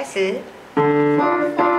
开始。